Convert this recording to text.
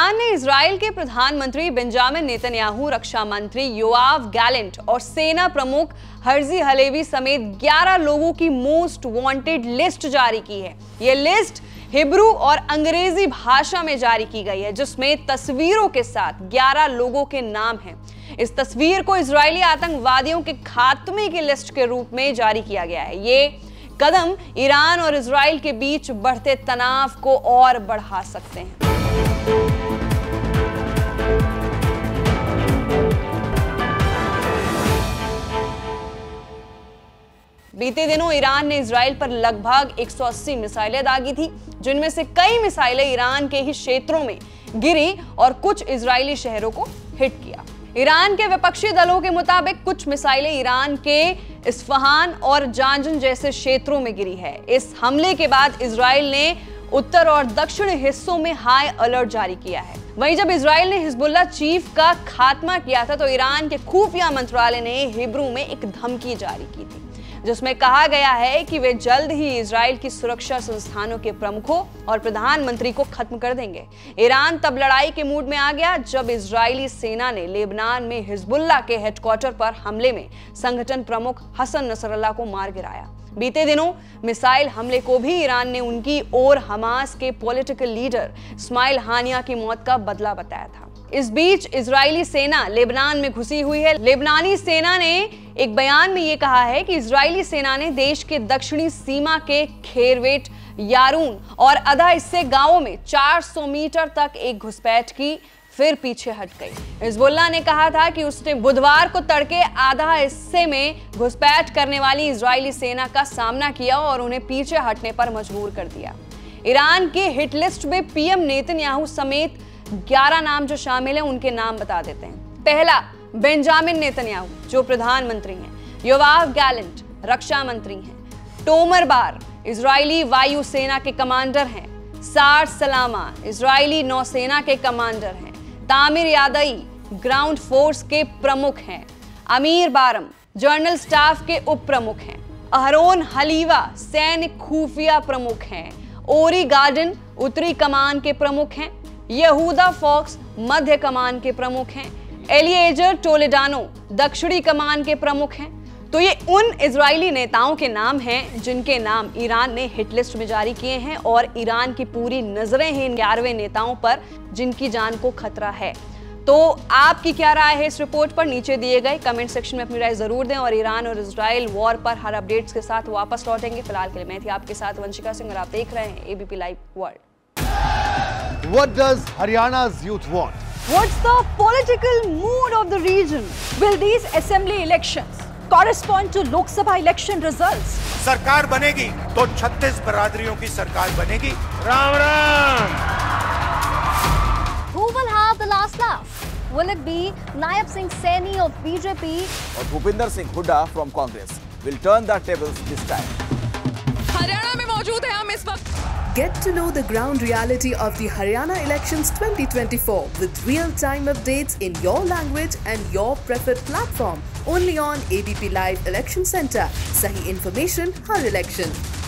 Iran ने Israel के प्रधानमंत्री बेंजामिन नेतन्याहू रक्षा मंत्री योआव गैलेंट और सेना प्रमुख हर्जी हलेवी समेत 11 लोगों की मोस्ट वांटेड लिस्ट जारी की है। यह लिस्ट हिब्रू और अंग्रेज़ी भाषा में जारी की गई है, जिसमें तस्वीरों के साथ 11 लोगों के नाम हैं। इस तस्वीर को इसराइली आतंकवादियों के खात्मे की लिस्ट के रूप में जारी किया गया है। ये कदम ईरान और इसराइल के बीच बढ़ते तनाव को और बढ़ा सकते हैं। बीते दिनों ईरान ने इसराइल पर लगभग 180 मिसाइलें दागी थी, जिनमें से कई मिसाइलें ईरान के ही क्षेत्रों में गिरी और कुछ इजरायली शहरों को हिट किया। ईरान के विपक्षी दलों के मुताबिक कुछ मिसाइलें ईरान के इस्फहान और जानजन जैसे क्षेत्रों में गिरी है। इस हमले के बाद इसराइल ने उत्तर और दक्षिण हिस्सों में हाई अलर्ट जारी किया है। वहीं जब इसराइल ने हिजबुल्ला चीफ का खात्मा किया था तो ईरान के खुफिया मंत्रालय ने हिब्रू में एक धमकी जारी की थी। जिसमें कहा गया है कि वे जल्द ही इसराइल की सुरक्षा संस्थानों के प्रमुखों और प्रधानमंत्री को खत्म कर देंगे। ईरान तब लड़ाई के मूड में आ गया जब इसराइली सेना ने लेबनान में हिजबुल्ला के हेडक्वार्टर पर हमले में संगठन प्रमुख हसन नसरल्ला को मार गिराया। बीते दिनों मिसाइल हमले को भी ईरान ने उनकी और हमास के पॉलिटिकल लीडर इस्माइल हानिया की मौत का बदला बताया था। इस बीच इजरायली सेना लेबनान में घुसी हुई है। लेबनानी सेना ने एक बयान में यह कहा है कि इजरायली सेना ने देश के दक्षिणी सीमा के खेरवेट, यारून और अधा हिस्से गाँवों में 400 मीटर तक एक घुसपैठ की फिर पीछे हट गई। हिजबुल्ला ने कहा था कि उसने बुधवार को तड़के आधा हिस्से में घुसपैठ करने वाली इजरायली सेना का सामना किया और उन्हें पीछे हटने पर मजबूर कर दिया। ईरान के हिट लिस्ट में पीएम नेतन्याहू समेत 11 नाम जो शामिल हैं, उनके नाम बता देते हैं। पहला, बेंजामिन नेतन्याहू, जो प्रधानमंत्री हैं। योवाव गैलेंट, रक्षा मंत्री हैं। टोमर बार, इजरायली वायुसेना के कमांडर हैं। सार सलामा, इजरायली नौसेना के कमांडर हैं। तामिर यादई, ग्राउंड फोर्स के प्रमुख हैं। अमीर बारम, जर्नल स्टाफ के उप प्रमुख हैं। अहरोन हलीवा, सैन्य खुफिया प्रमुख हैं। ओरी गार्डन, उत्तरी कमान के प्रमुख हैं। यहूदा फॉक्स मध्य कमान के प्रमुख हैं। एलिएजर टोलेडानो दक्षिणी कमान के प्रमुख हैं। तो ये उन इजरायली नेताओं के नाम हैं जिनके नाम ईरान ने हिट लिस्ट में जारी किए हैं और ईरान की पूरी नज़रें हैं इन ग्यारहवें नेताओं पर जिनकी जान को खतरा है। तो आपकी क्या राय है इस रिपोर्ट पर? नीचे दिए गए कमेंट सेक्शन में अपनी राय ज़रूर दें और ईरान और इसराइल वॉर पर हर अपडेट्स के साथ वापस लौटेंगे। फ़िलहाल के लिए मैं थी आपके साथ वंशिका सिंह और आप देख रहे हैं ABP live world What does Haryana's youth want? What's the political mood of the region? Will these assembly elections correspond to Lok Sabha election results? सरकार बनेगी तो 36 बरादरियों की सरकार बनेगी Ram Ram Who will have the last laugh? Will it be Nayab Singh Saini of BJP और Bhupinder Singh Hooda from Congress will turn the tables this time Get to know the ground reality of the Haryana elections 2024 with real-time updates in your language and your preferred platform. Only on ABP Live Election Center. Sahi information, har election.